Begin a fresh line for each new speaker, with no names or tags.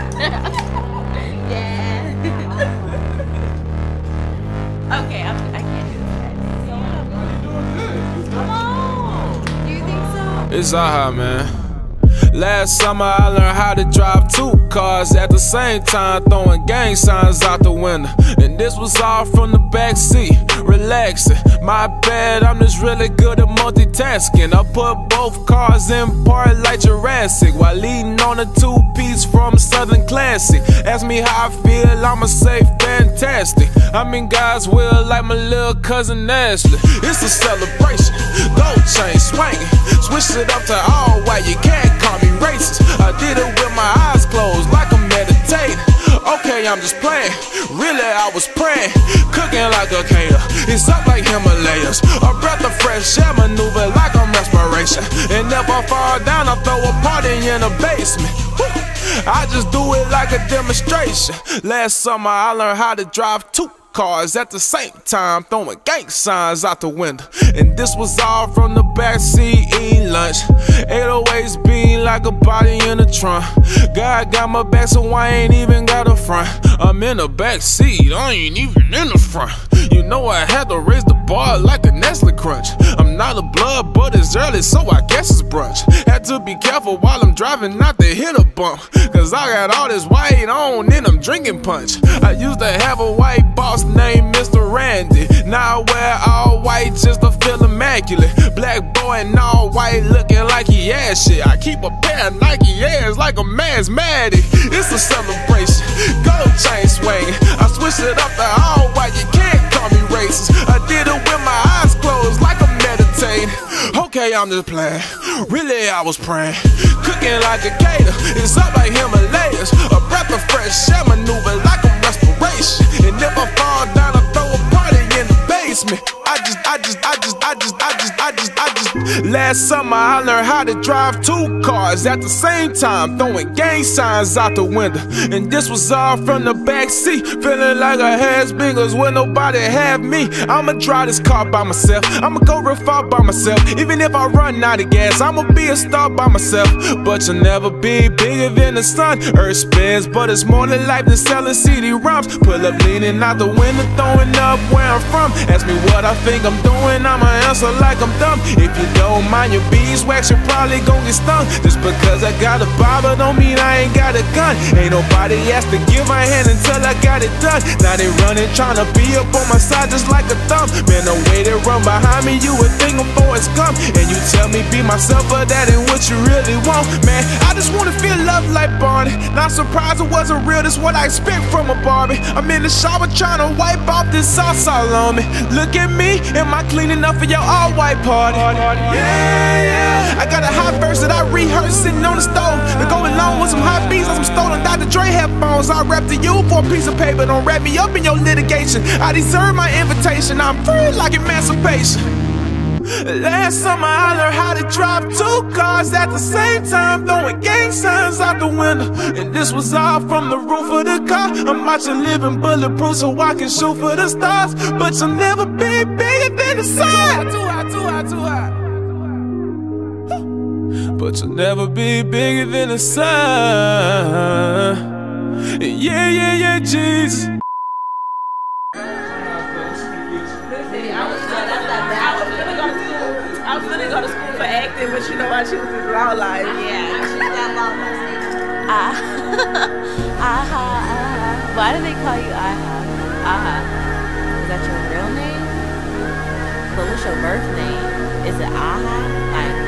yeah. okay, I'm, I can't do this. Come on. Do you think so?
It's Aha, man. Last summer I learned how to drive two cars at the same time, throwing gang signs out the window. And this was all from the back seat, relaxing. My bad, I'm just really good at multitasking. I put both cars in park like Jurassic while leading on a two piece from Southern Classic. Ask me how I feel, I'ma say fantastic. I'm in God's will like my little cousin Ashley. It's a celebration, gold chain swinging. Switch it up to all white, you can't did it with my eyes closed, like I'm meditating. Okay, I'm just playing. Really, I was praying. Cooking like a cater. It's up like Himalayas. A breath of fresh air maneuver like I'm respiration. And if I fall down, I throw a party in the basement. I just do it like a demonstration. Last summer, I learned how to drive two cars at the same time, throwing gang signs out the window. And this was all from the backseat eating lunch. 808s being like a body in the trunk. God got my back, so I ain't even got a front. I'm in the back seat, I ain't even in the front. You know I had to raise the bar like a Nestle Crunch. I'm not a blood, but it's early, so I guess it's brunch. Had to be careful while I'm driving not to hit a bump. Cause I got all this white on and I'm drinking punch. I used to have a white boss named Mr. Randy. Now I wear all white just to feel immaculate. Black boy and all white looking like he has shit. I keep a pair of Nike Airs like a man's Maddie. It's a celebration, gold chain swinging. I switched it up to all white, you can't call me racist. I did it Okay, I'm just playing. Really, I was praying. Cooking like a gator, it's up like Himalayas. A breath of fresh air maneuver like a respiration. And if I fall down, I throw a party in the basement. I just, I just, I just, I just, I just, I just, I just. Last summer I learned how to drive two cars at the same time, throwing gang signs out the window. And this was all from the back seat, feeling like a has been cause when nobody have me. I'ma drive this car by myself. I'ma go real far by myself. Even if I run out of gas, I'ma be a star by myself. But you'll never be bigger than the sun. Earth spins, but it's more than life than selling CD ROMs. Pull up leaning out the window, throwing up where I'm from. Ask me what I think I'm doing, I'ma answer like I'm dumb. If you don't mind your beeswax, you're probably gon' get stung. Just because I got a Bible don't mean I ain't got a gun. Ain't nobody asked to give my hand until I Now they running, trying to be up on my side just like a thumb. Man, the way they run behind me, you would think I'm Forrest Gump. And you tell me be myself, but that ain't what you really want. Man, I just wanna feel love like Barney. Not surprised it wasn't real, that's what I expect from a Barbie. I'm in the shower trying to wipe off this sauce all on me. Look at me, am I clean enough for your all white party? Yeah, yeah. I got a hot I on the stove. To go along with some hot beats and some stolen Dr. Dre headphones. I rap to you for a piece of paper. Don't wrap me up in your litigation. I deserve my invitation. I'm free like emancipation. Last summer I learned how to drive two cars at the same time, throwing gang signs out the window. And this was all from the roof of the car. I'm watching living bulletproof so I can shoot for the stars. But you'll never be bigger than the sun. Too hot, too hot, too hot, too hot. But you'll never be bigger than the sun. Yeah, yeah, yeah, Jesus.
I was gonna go to school for acting, but you know I choose this law life.
Yeah, she got law
Ah, aha, aha. Why do they call you aha? Aha. Is that your real name? But what's your birth name? Is it aha? Like